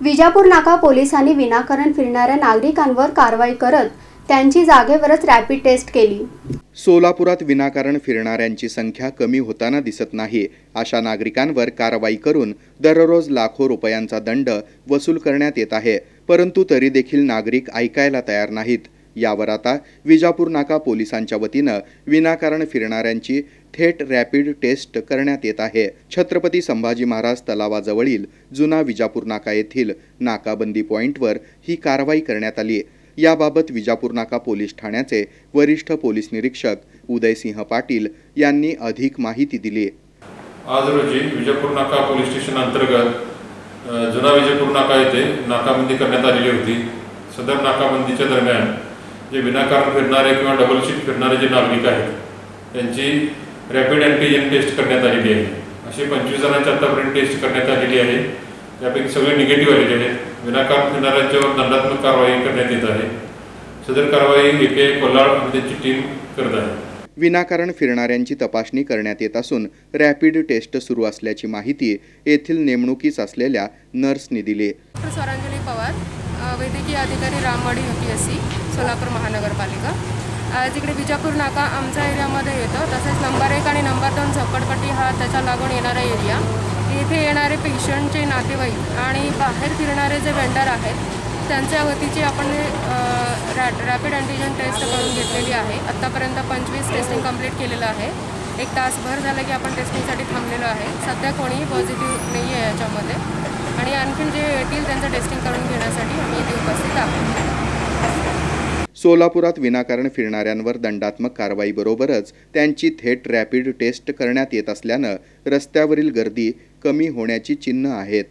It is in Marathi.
विजापूर नाका पोलिसांनी विनाकारण फिरणाऱ्या नागरिकांवर कारवाई करत त्यांची जागेवरच रॅपिड टेस्ट केली. सोलापुरात विनाकारण फिरणाऱ्यांची संख्या कमी होताना दिसत नाही अशा नागरिकांवर कारवाई करून दररोज लाखो रुपयांचा दंड वसूल करण्यात येत आहे परंतु तरी देखील नागरिक ऐकायला तयार नाहीत. यावर आता विजापूर नाका पोलिसांच्या वतीनं विनाकारण फिरणाऱ्यांची थेट रॅपिड टेस्ट करण्यात येत आहे. छत्रपती संभाजी महाराज तलावाजवळील जुना विजापूर नाका येथील नाकाबंदी पॉईंटवर ही कारवाई करण्यात आली. याबाबत विजापूर नाका पोलीस ठाण्याचे वरिष्ठ पोलीस निरीक्षक उदयसिंह पाटील यांनी अधिक माहिती दिली. आज रोजी विजापूर नाका पोलीस स्टेशन अंतर्गत जुना विजापूर नाका येथे नाकाबंदी करण्यात आलेली होती. सदर नाकाबंदीच्या दरम्यान जे विनाकारण फिरणारे किंवा डबल शिफ्ट फिरणारे जे नागरिक आहेत त्यांची रॅपिड अँटीजेन टेस्ट करण्यात आलेली आहे. असे पंचवीस जणांची आतापर्यंत टेस्ट करण्यात आलेली आहे. त्यापैकी सगळे निगेटिव्ह आलेले आहेत. विनाकारण फिरणाऱ्यांच्यावर दंडात्मक कारवाई करण्यात येत आहे. सदर कारवाई ए पी आय कोल्हाड आणि त्यांची टीम करत आहे. विनाकारण फिरणाऱ्यांची तपासणी करण्यात येत असून रॅपिड टेस्ट सुरू असल्याची माहिती येथील नेमणुकीस असलेल्या नर्सनी दिली डॉक्टर स्वरांजली पवार वैद्यकीय अधिकारी Ramwadi U P S C Solapur महानगरपालिका. जिकडे विजापूर नाका आमच्या एरियामध्ये येतो तसेच नंबर एक आणि नंबर दोन झोपडपट्टी हा त्याच्या लागून येणारा एरिया. इथे येणारे पेशंटचे नातेवाईक आणि बाहेर फिरणारे जे वेंडर आहेत त्यांच्या वतीची आपण रॅ रॅपिड अँटीजन टेस्ट करून घेतलेली आहे. आत्तापर्यंत पंचवीस टेस्टिंग कंप्लीट केलेलं आहे. एक तासभर झालं की आपण टेस्टिंगसाठी थांबलेलो आहे. सध्या कोणीही पॉझिटिव्ह नाही आहे याच्यामध्ये. आणि आणखीन जे येतील त्यांचं टेस्टिंग करून घेण्यासाठी आम्ही इथे उपस्थित आहोत. सोलापुरात विनाकारण फिरणाऱ्यांवर दंडात्मक कारवाईबरोबरच त्यांची थेट रॅपिड टेस्ट करण्यात येत असल्यानं रस्त्यावरील गर्दी कमी होण्याची चिन्ह आहेत.